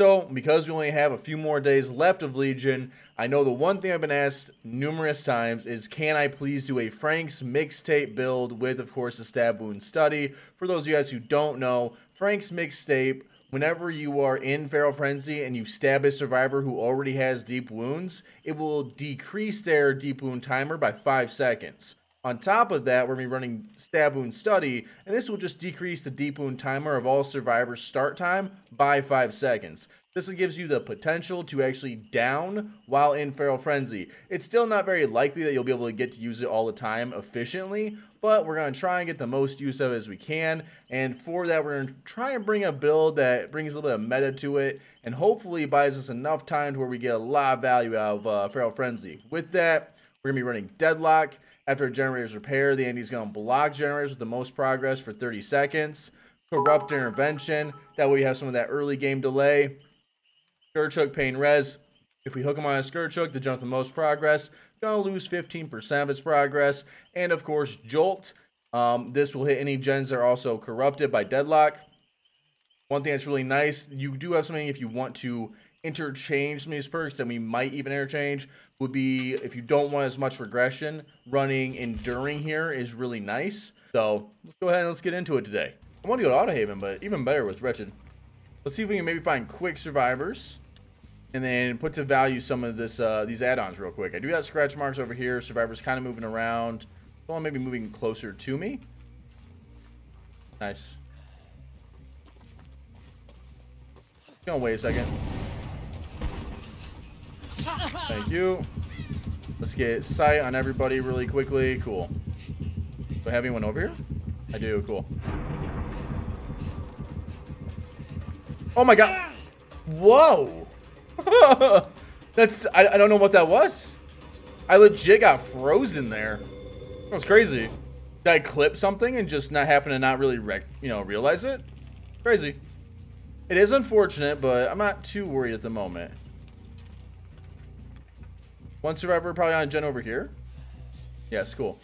So, because we only have a few more days left of Legion, I know the one thing I've been asked numerous times is can I please do a Frank's mixtape build with, of course, the stab wound study. For those of you guys who don't know, Frank's mixtape, whenever you are in Feral Frenzy and you stab a survivor who already has deep wounds, it will decrease their deep wound timer by 5 seconds. On top of that, we're going to be running Stab Wound Study, and this will just decrease the deep wound timer of all survivors' start time by 5 seconds. This gives you the potential to actually down while in Feral Frenzy. It's still not very likely that you'll be able to get to use it all the time efficiently, but we're going to try and get the most use of it as we can. And for that, we're going to try and bring a build that brings a little bit of meta to it, and hopefully buys us enough time to where we get a lot of value out of uh, Feral Frenzy. With that, we're going to be running Deadlock. After a generator's repair, the Andy's going to block generators with the most progress for 30 seconds. Corrupt intervention. That way you have some of that early game delay. Scourge Hook, Pain Res. If we hook him on a Scourge Hook, the jump the most progress, gonna lose 15% of its progress. And of course, Jolt. Um, this will hit any gens that are also corrupted by Deadlock. One thing that's really nice, you do have something if you want to interchange some of these perks that we might even interchange would be if you don't want as much regression running enduring here is really nice. So let's go ahead and let's get into it today. I want to go to Autohaven but even better with wretched. Let's see if we can maybe find quick survivors and then put to value some of this uh, these add-ons real quick. I do have scratch marks over here survivors kind of moving around. Well maybe moving closer to me. Nice. Gonna wait a second. Thank you. Let's get sight on everybody really quickly. Cool. Do I have anyone over here? I do. Cool. Oh my god. Whoa. That's, I, I don't know what that was. I legit got frozen there. That was crazy. Did I clip something and just not happen to not really, rec you know, realize it? Crazy. It is unfortunate, but I'm not too worried at the moment. One survivor probably on a gen over here. Yes, cool.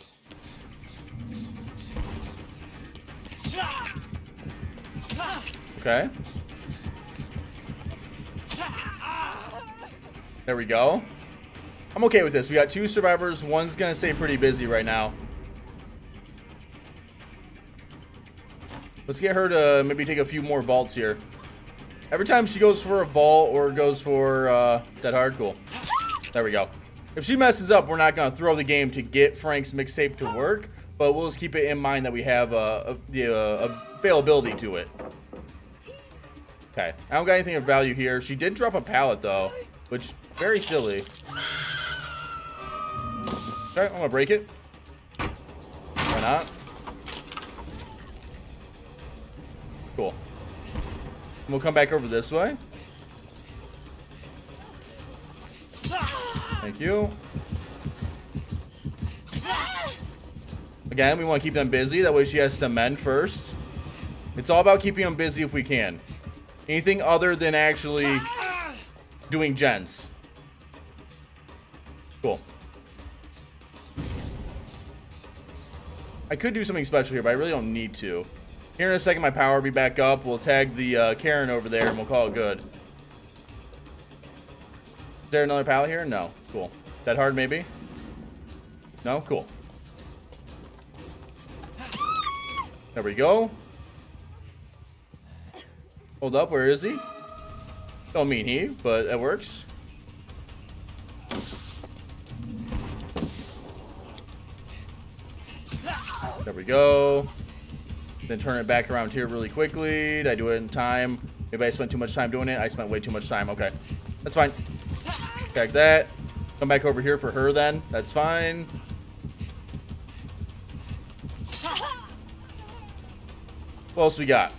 Okay. There we go. I'm okay with this. We got two survivors. One's going to stay pretty busy right now. Let's get her to maybe take a few more vaults here. Every time she goes for a vault or goes for uh, that hard, cool. There we go. If she messes up, we're not going to throw the game to get Frank's mixtape to work, but we'll just keep it in mind that we have uh, the uh, availability to it. Okay, I don't got anything of value here. She did drop a pallet, though, which very silly. Okay, I'm going to break it. Why not? Cool. We'll come back over this way. Thank you. Again, we want to keep them busy. That way she has to mend first. It's all about keeping them busy if we can. Anything other than actually doing gens. Cool. I could do something special here, but I really don't need to. Here in a second, my power will be back up. We'll tag the uh, Karen over there, and we'll call it good. Is there another pallet here? No. Cool. That hard, maybe? No? Cool. There we go. Hold up. Where is he? Don't mean he, but it works. There we go. Then turn it back around here really quickly. Did I do it in time? Maybe I spent too much time doing it. I spent way too much time. Okay. That's fine. Tag that. Come back over here for her then. That's fine. What else we got?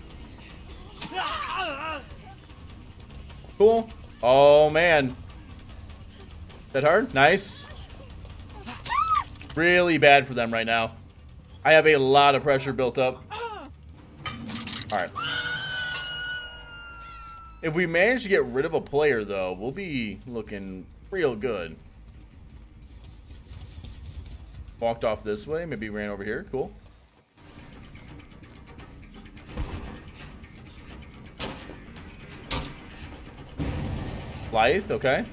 Cool. Oh, man. That hard? Nice. Really bad for them right now. I have a lot of pressure built up. Alright. If we manage to get rid of a player, though, we'll be looking real good. Walked off this way. Maybe ran over here. Cool. Blythe, okay.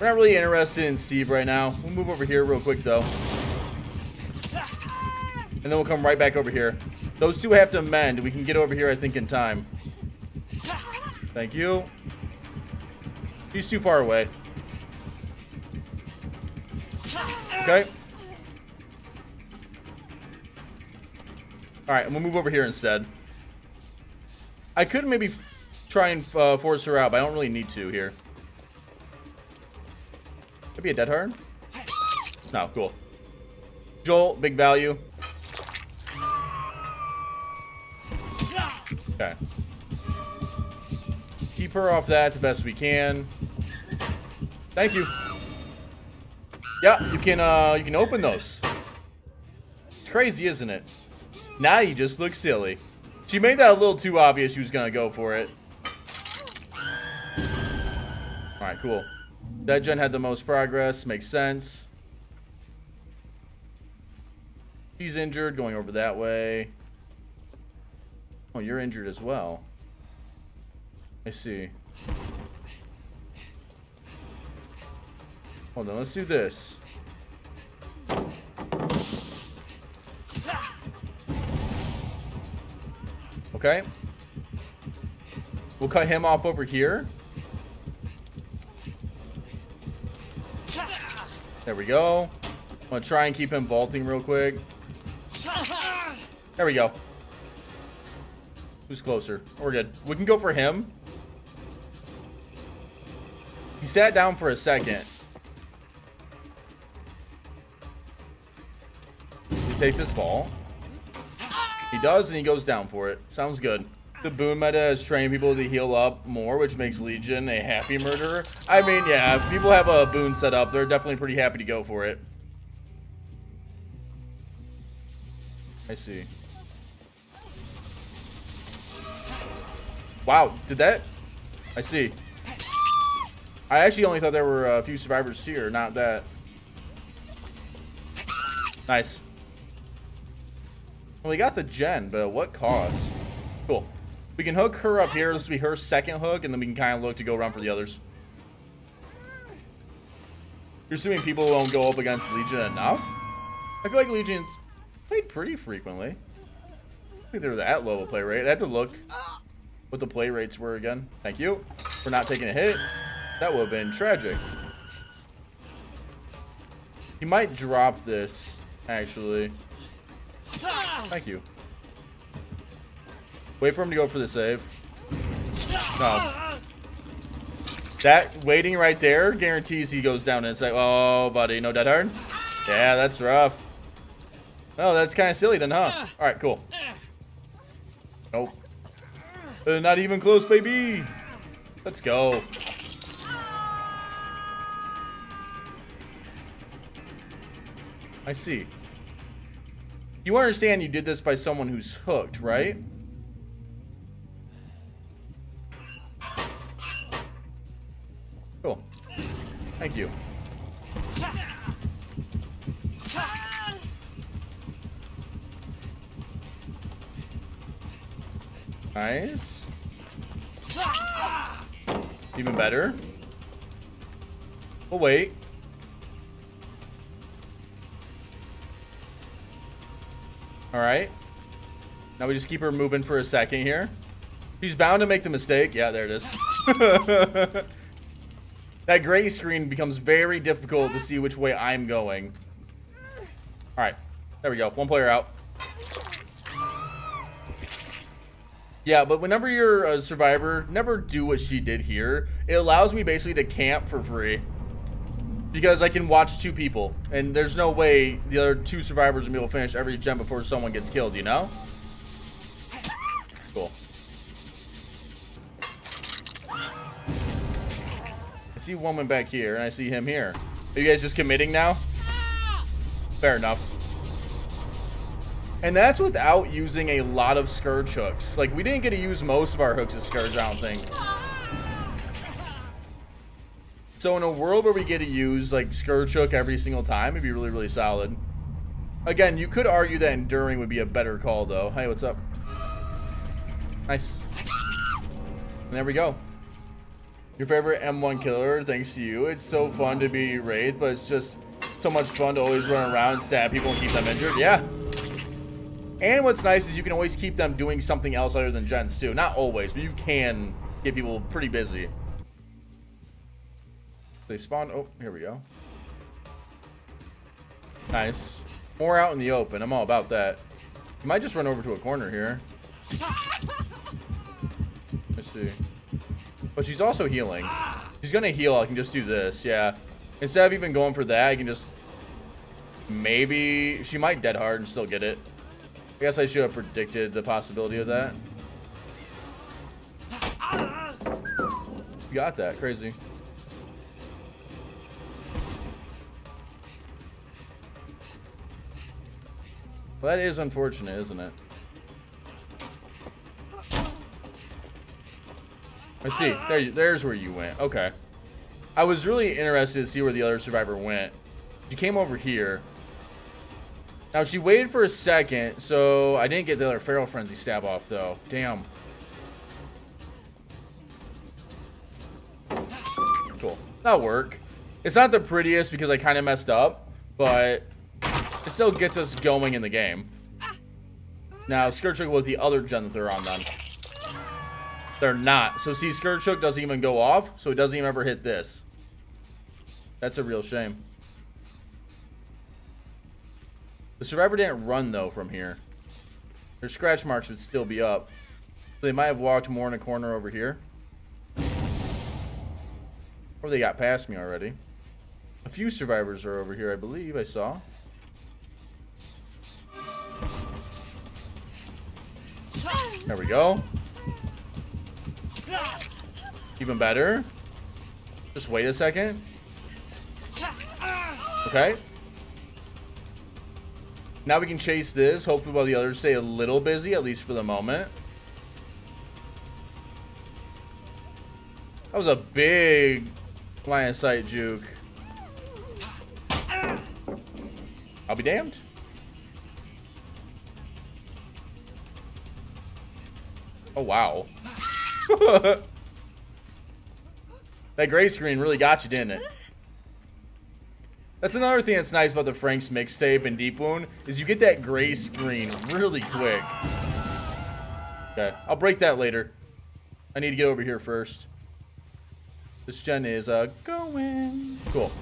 We're not really interested in Steve right now. We'll move over here real quick, though. And then we'll come right back over here. Those two have to mend. We can get over here, I think, in time. Thank you. He's too far away. Okay. Alright, I'm gonna move over here instead. I could maybe try and uh, force her out, but I don't really need to here. Could be a dead hard. No, cool. Jolt, big value. Okay. Keep her off that the best we can. Thank you. Yeah, you can uh you can open those. It's crazy, isn't it? Now you just look silly. She made that a little too obvious she was gonna go for it. Alright, cool. That gen had the most progress, makes sense. He's injured, going over that way. Oh, you're injured as well. I see. Hold on, let's do this. Okay. We'll cut him off over here. There we go. I'm gonna try and keep him vaulting real quick. There we go. Who's closer? We're good. We can go for him. He sat down for a second. We take this ball. He does, and he goes down for it. Sounds good. The boon meta has trained people to heal up more, which makes Legion a happy murderer. I mean, yeah, people have a boon set up. They're definitely pretty happy to go for it. I see. Wow, did that? I see. I actually only thought there were a few survivors here, not that. Nice. Well, we got the gen, but at what cost? Cool. We can hook her up here. This will be her second hook, and then we can kind of look to go around for the others. You're assuming people won't go up against Legion enough? I feel like Legion's played pretty frequently. I think they're that low a play rate. I have to look what the play rates were again. Thank you for not taking a hit. That would have been tragic. He might drop this, actually. Thank you. Wait for him to go for the save. No. That waiting right there guarantees he goes down and it's like, oh, buddy, no dead hard? Yeah, that's rough. Oh, that's kind of silly then, huh? All right, cool. Nope. Uh, not even close, baby. Let's go. I see. You understand you did this by someone who's hooked, right? Better. We'll oh, wait. Alright. Now we just keep her moving for a second here. She's bound to make the mistake. Yeah, there it is. that gray screen becomes very difficult to see which way I'm going. Alright. There we go. One player out. Yeah, but whenever you're a survivor, never do what she did here. It allows me basically to camp for free. Because I can watch two people. And there's no way the other two survivors will be able to finish every gem before someone gets killed, you know? Cool. I see one went back here, and I see him here. Are you guys just committing now? Fair enough. And that's without using a lot of Scourge hooks. Like, we didn't get to use most of our hooks as Scourge, I don't think. So in a world where we get to use, like, Scourge hook every single time, it'd be really, really solid. Again, you could argue that Enduring would be a better call, though. Hey, what's up? Nice. And there we go. Your favorite M1 killer, thanks to you. It's so fun to be Wraith, but it's just so much fun to always run around, stab people, and keep them injured. Yeah. And what's nice is you can always keep them doing something else other than gens, too. Not always, but you can get people pretty busy. They spawn. Oh, here we go. Nice. More out in the open. I'm all about that. You might just run over to a corner here. Let's see. But she's also healing. She's gonna heal. I can just do this. Yeah. Instead of even going for that, I can just... Maybe... She might dead hard and still get it. I guess I should have predicted the possibility of that. You got that. Crazy. Well, that is unfortunate, isn't it? I see. There, there's where you went. Okay. I was really interested to see where the other survivor went. She came over here. Now, she waited for a second, so I didn't get the other Feral Frenzy stab off, though. Damn. Cool. That'll work. It's not the prettiest because I kind of messed up, but it still gets us going in the game. Now, Scourge with the other gen that they're on then. They're not. So see, Scourge doesn't even go off, so it doesn't even ever hit this. That's a real shame. The survivor didn't run, though, from here. Their scratch marks would still be up. So they might have walked more in a corner over here. Or they got past me already. A few survivors are over here, I believe, I saw. There we go. Even better. Just wait a second. Okay. Now we can chase this, hopefully while the others stay a little busy, at least for the moment. That was a big line sight juke. I'll be damned. Oh, wow. that gray screen really got you, didn't it? That's another thing that's nice about the Frank's mixtape and Deep Wound, is you get that gray screen really quick. Okay, I'll break that later. I need to get over here first. This gen is uh, going. Cool.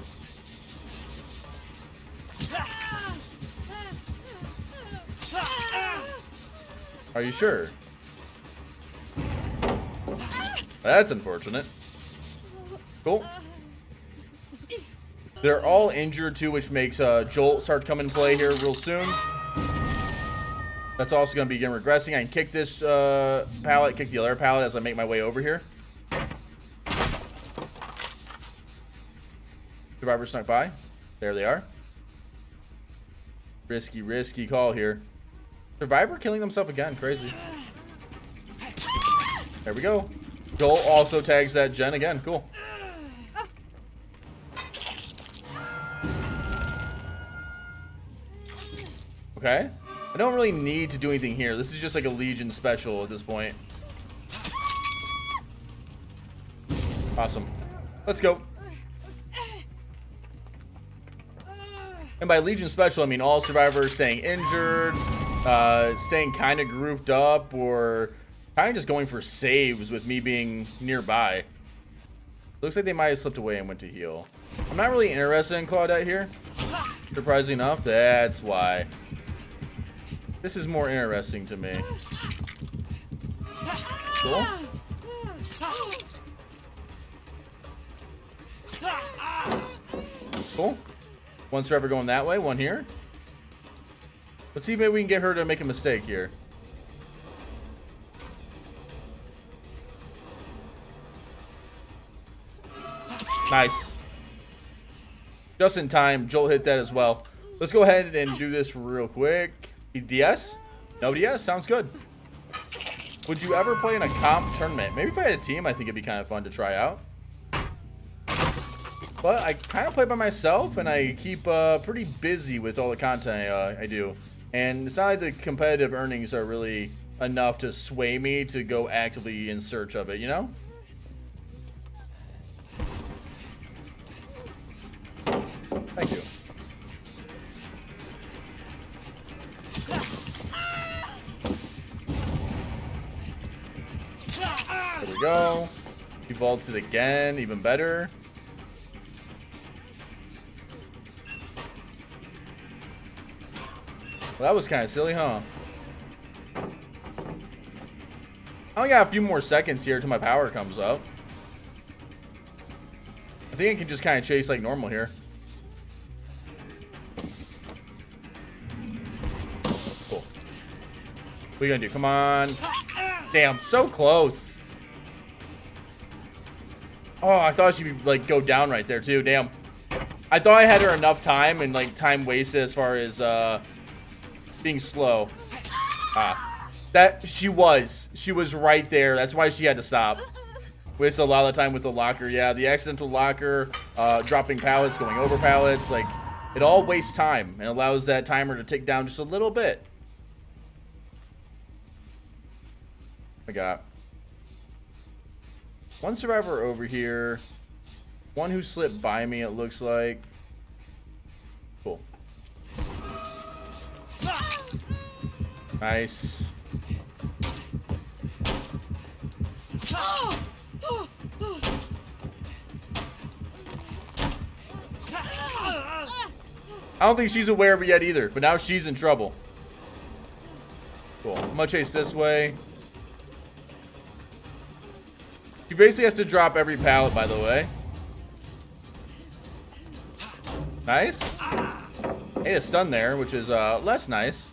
Are you sure? That's unfortunate. Cool. They're all injured too, which makes uh, Jolt start to come in play here real soon. That's also going to begin regressing. I can kick this uh, pallet, kick the other pallet as I make my way over here. Survivor snuck by. There they are. Risky, risky call here. Survivor killing themselves again. Crazy. There we go. Jolt also tags that gen again. Cool. Okay. I don't really need to do anything here. This is just like a Legion special at this point. Awesome. Let's go. And by Legion Special, I mean all survivors staying injured, uh, staying kind of grouped up, or Kind of just going for saves with me being nearby. Looks like they might have slipped away and went to heal. I'm not really interested in Claudette here. Surprisingly enough, that's why. This is more interesting to me. Cool. Cool. One survivor going that way, one here. Let's see if maybe we can get her to make a mistake here. Nice. Just in time. Jolt hit that as well. Let's go ahead and do this real quick. DS? No DS? Sounds good. Would you ever play in a comp tournament? Maybe if I had a team, I think it'd be kind of fun to try out. But I kind of play by myself, and I keep uh, pretty busy with all the content uh, I do. And it's not like the competitive earnings are really enough to sway me to go actively in search of it, you know? He vaults it again, even better. Well, that was kind of silly, huh? I only got a few more seconds here till my power comes up. I think I can just kind of chase like normal here. Cool. What are you gonna do? Come on. Damn, so close. Oh, I thought she'd like go down right there too. Damn. I thought I had her enough time and like time wasted as far as uh being slow. Ah. That she was. She was right there. That's why she had to stop. Waste a lot of time with the locker. Yeah, the accidental locker, uh, dropping pallets, going over pallets, like it all wastes time and allows that timer to tick down just a little bit. I got one survivor over here. One who slipped by me, it looks like. Cool. Nice. I don't think she's aware of it yet either, but now she's in trouble. Cool. I'm gonna chase this way. She basically has to drop every pallet, by the way. Nice. Hey, a stun there, which is uh, less nice.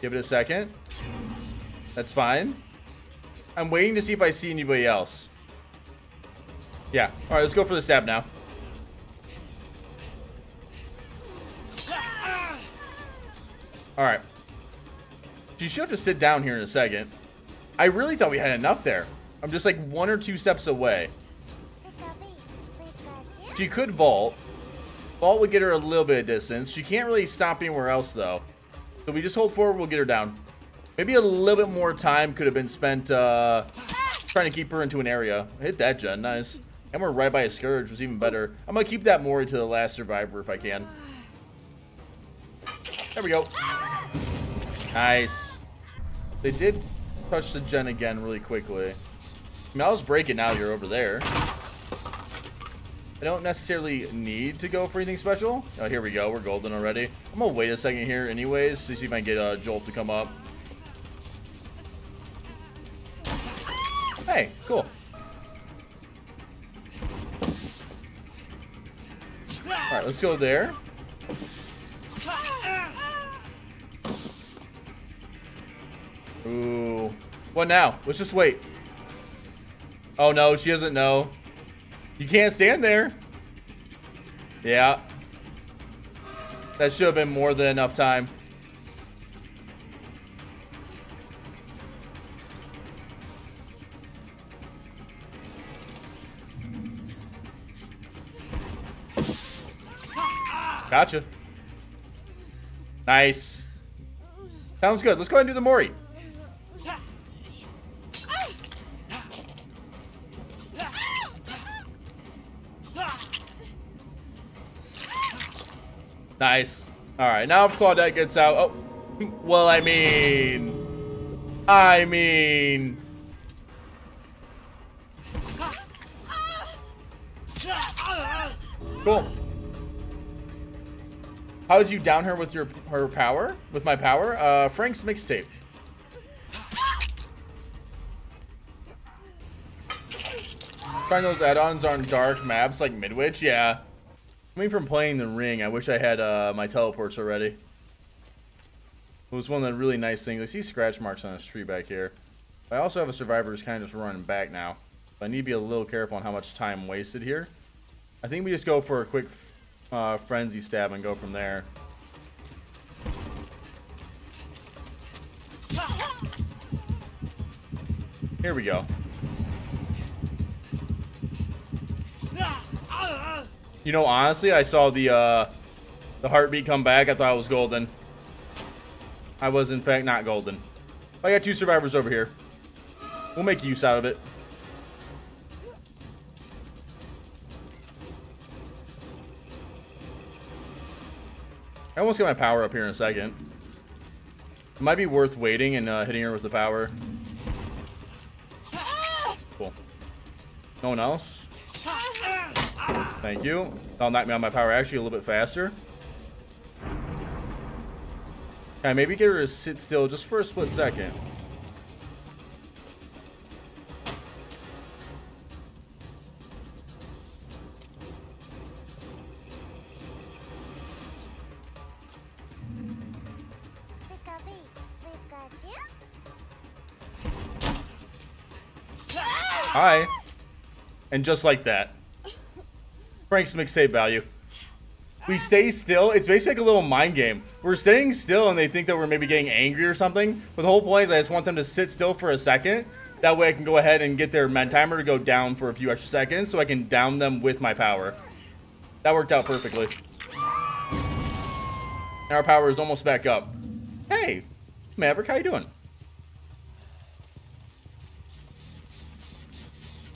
Give it a second. That's fine. I'm waiting to see if I see anybody else. Yeah. All right, let's go for the stab now. All right. She should have to sit down here in a second. I really thought we had enough there. I'm just like one or two steps away. She could vault. Vault would get her a little bit of distance. She can't really stop anywhere else, though. So we just hold forward, we'll get her down. Maybe a little bit more time could have been spent uh, trying to keep her into an area. Hit that, gen. Nice. And we're right by a Scourge, was even better. I'm going to keep that Mori to the last survivor if I can. There we go. Nice. They did touch the gen again really quickly. I mean, I'll just break it now you're over there. I don't necessarily need to go for anything special. Oh, here we go. We're golden already. I'm going to wait a second here anyways to see if I can get uh, Jolt to come up. Hey, cool. Alright, let's go there. Ooh. What now? Let's just wait. Oh no, she doesn't know. You can't stand there. Yeah. That should have been more than enough time. Gotcha. Nice. Sounds good. Let's go ahead and do the Mori. Nice. Alright, now if Claudette gets out... Oh, well, I mean... I mean... Cool. How did you down her with your her power? With my power? Uh, Frank's mixtape. Trying those add-ons on dark maps like Midwich? Yeah. Coming from playing the ring, I wish I had uh, my teleports already. It was one of the really nice things. I see scratch marks on this tree back here. I also have a survivor who's kind of just running back now. I need to be a little careful on how much time wasted here. I think we just go for a quick uh, frenzy stab and go from there. Here we go. You know, honestly, I saw the uh, the heartbeat come back. I thought it was golden. I was, in fact, not golden. I got two survivors over here. We'll make use out of it. I almost get my power up here in a second. It might be worth waiting and uh, hitting her with the power. Cool. No one else? Thank you. That'll knock me on my power actually a little bit faster. Okay, maybe get her to sit still just for a split second. Hi. And just like that. Frank's mixtape value. We stay still. It's basically like a little mind game. We're staying still and they think that we're maybe getting angry or something. But the whole point is I just want them to sit still for a second. That way I can go ahead and get their men timer to go down for a few extra seconds so I can down them with my power. That worked out perfectly. And our power is almost back up. Hey, Maverick, how you doing?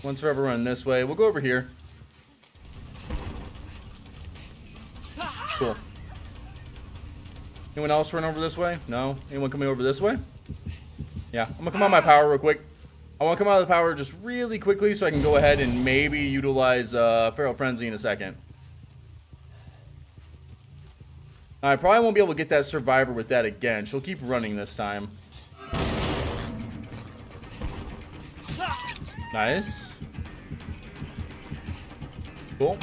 Once we're forever run this way. We'll go over here. Cool. Anyone else run over this way? No? Anyone coming over this way? Yeah, I'm gonna come out my power real quick. I want to come out of the power just really quickly so I can go ahead and maybe utilize uh, Feral Frenzy in a second. I probably won't be able to get that Survivor with that again. She'll keep running this time. Nice. Cool.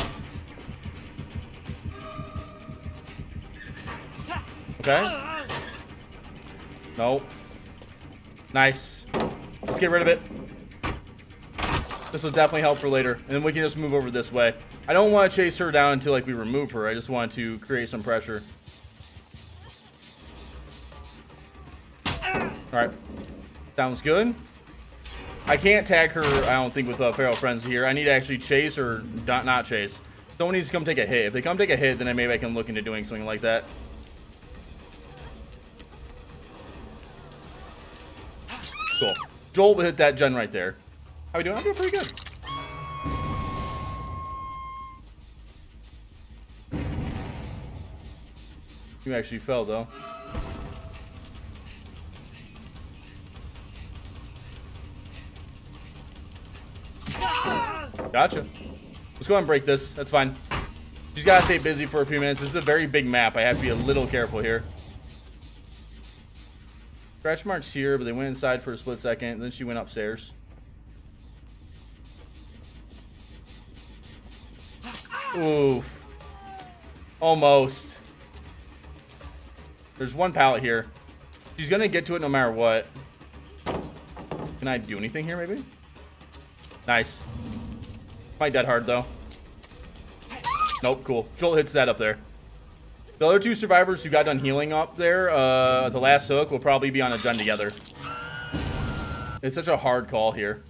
Okay. Nope. Nice. Let's get rid of it. This will definitely help for later. And then we can just move over this way. I don't want to chase her down until like we remove her. I just want to create some pressure. Alright. Sounds good. I can't tag her, I don't think, with uh, Feral Frenzy here. I need to actually chase or not, not chase. Someone needs to come take a hit. If they come take a hit, then maybe I can look into doing something like that. Jolt hit that gen right there. How we doing? I'm doing pretty good. You actually fell, though. Gotcha. Let's go ahead and break this. That's fine. Just gotta stay busy for a few minutes. This is a very big map. I have to be a little careful here. Scratch marks here, but they went inside for a split second. Then she went upstairs. Oof. Almost. There's one pallet here. She's gonna get to it no matter what. Can I do anything here, maybe? Nice. Might dead hard, though. Nope, cool. Jolt hits that up there. The other two survivors who got done healing up there, uh, the last hook, will probably be on a gen together. It's such a hard call here.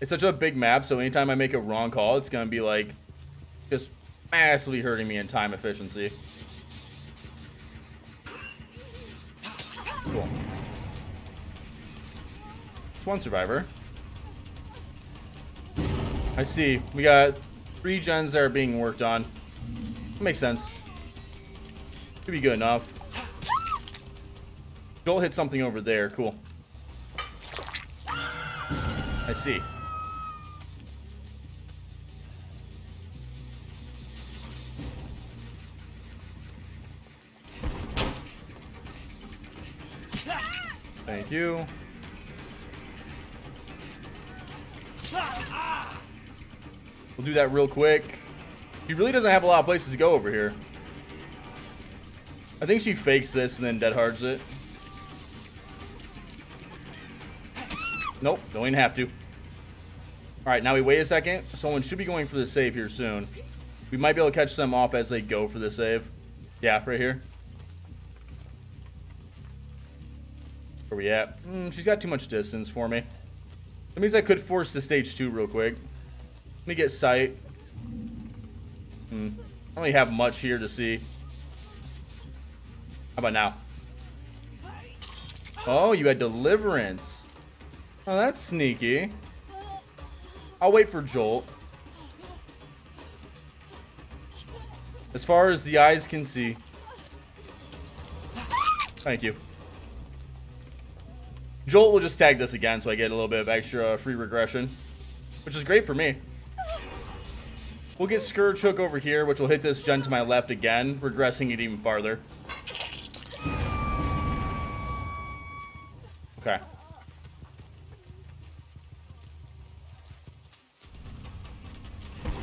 It's such a big map, so anytime I make a wrong call, it's going to be, like, just massively hurting me in time efficiency. Cool. It's one survivor. I see. We got three gens that are being worked on. makes sense. Should be good enough. Jolt hit something over there. Cool. I see. Thank you. We'll do that real quick. He really doesn't have a lot of places to go over here. I think she fakes this and then dead hards it. Nope, don't even have to. Alright, now we wait a second. Someone should be going for the save here soon. We might be able to catch them off as they go for the save. Yeah, right here. Where we at? Mm, she's got too much distance for me. That means I could force the stage 2 real quick. Let me get sight. Hmm. I don't really have much here to see. How about now? Oh, you had deliverance. Oh, that's sneaky. I'll wait for Jolt. As far as the eyes can see. Thank you. Jolt will just tag this again so I get a little bit of extra free regression. Which is great for me. We'll get Scourge Hook over here, which will hit this gen to my left again, regressing it even farther. Okay.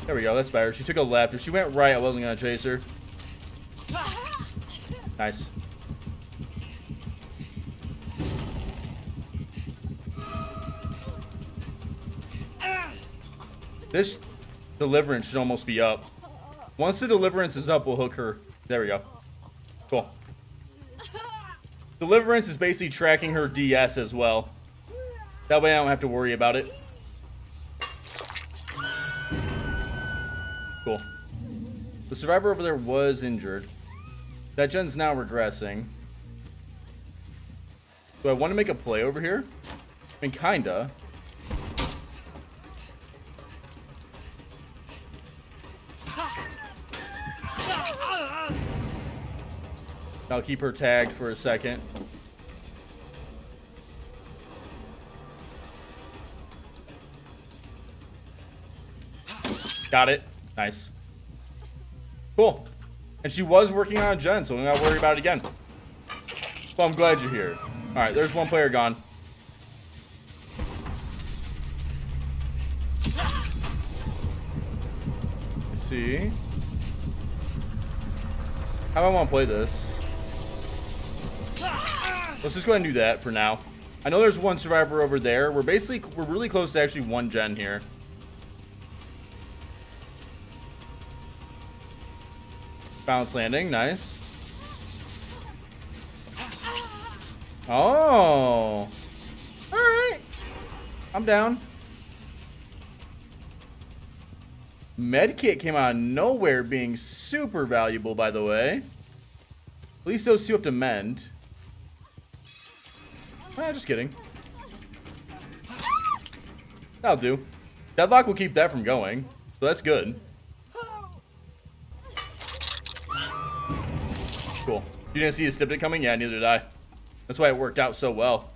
There we go, that's better. She took a left. If she went right, I wasn't to chase her. Nice. This deliverance should almost be up. Once the deliverance is up, we'll hook her. There we go. Cool. Deliverance is basically tracking her DS as well. That way I don't have to worry about it. Cool. The survivor over there was injured. That gen's now regressing. Do I want to make a play over here? I mean, kinda. I'll keep her tagged for a second. Got it. Nice. Cool. And she was working on a gen, so we don't worry about it again. Well, I'm glad you're here. Alright, there's one player gone. Let's see. How do I want to play this? Let's just go ahead and do that for now. I know there's one survivor over there. We're basically, we're really close to actually one gen here. Bounce landing, nice. Oh. Alright. I'm down. Medkit came out of nowhere being super valuable, by the way. At least those two have to mend. Ah, just kidding. That'll do. Deadlock will keep that from going, so that's good. Cool. You didn't see the Styptic coming? Yeah, neither did I. That's why it worked out so well.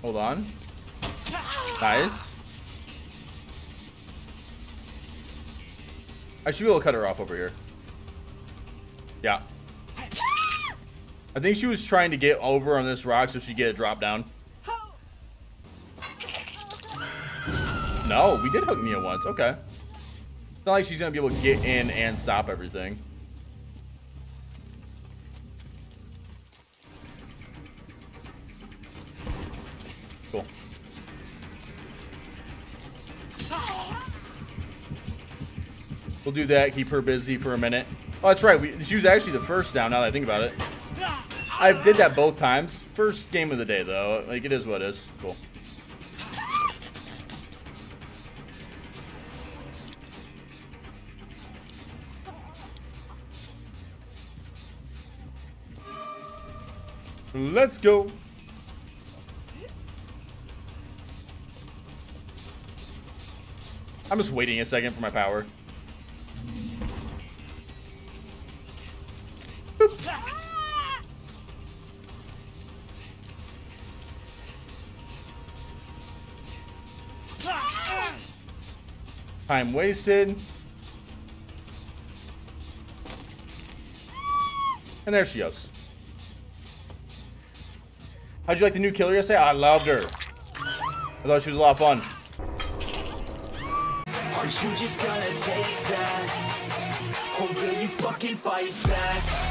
Hold on. Nice. I should be able to cut her off over here. Yeah. I think she was trying to get over on this rock so she'd get a drop down. No, we did hook Mia once. Okay. It's not like she's going to be able to get in and stop everything. Do that, keep her busy for a minute. Oh, that's right. We, she was actually the first down, now that I think about it. I did that both times. First game of the day, though. Like, it is what it is. Cool. Let's go. I'm just waiting a second for my power. Time wasted. And there she goes. How'd you like the new killer yesterday? I loved her. I thought she was a lot of fun. Are you just gonna take that? Or will you fucking fight back?